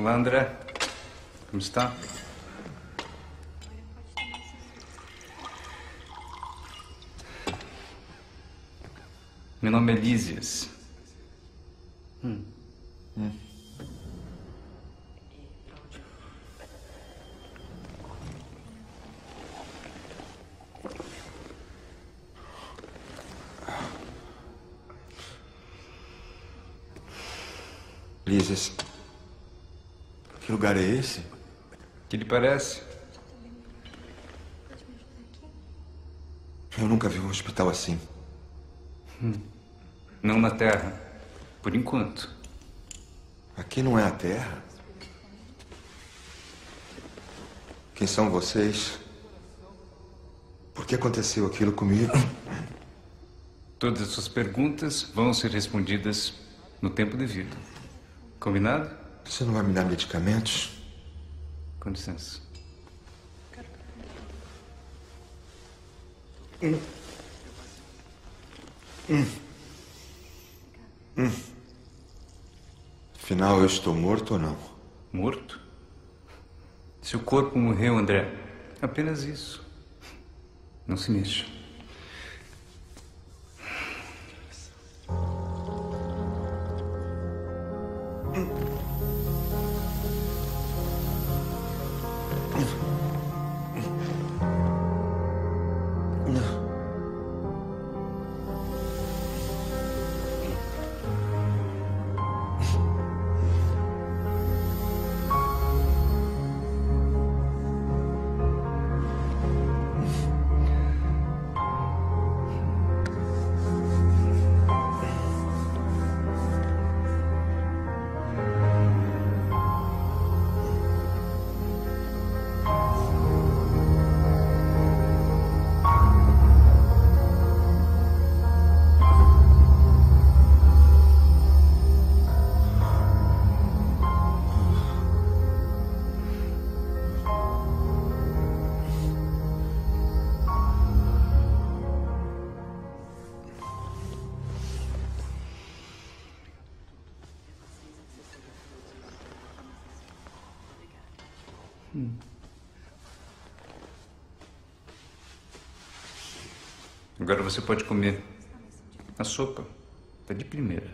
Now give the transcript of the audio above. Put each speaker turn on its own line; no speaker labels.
Olá, André. Como está? Meu nome é Lísias. Hum.
Lísias, que lugar é esse?
Que lhe parece?
Eu nunca vi um hospital assim.
Não na Terra. Por enquanto.
Aqui não é a Terra. Quem são vocês? Por que aconteceu aquilo comigo?
Todas as suas perguntas vão ser respondidas no tempo devido. Combinado?
Você não vai me dar medicamentos?
Com licença.
Afinal, eu estou morto ou não?
Morto? Seu corpo morreu, André. Apenas isso. Não se mexa. Agora você pode comer a sopa. Tá de primeira.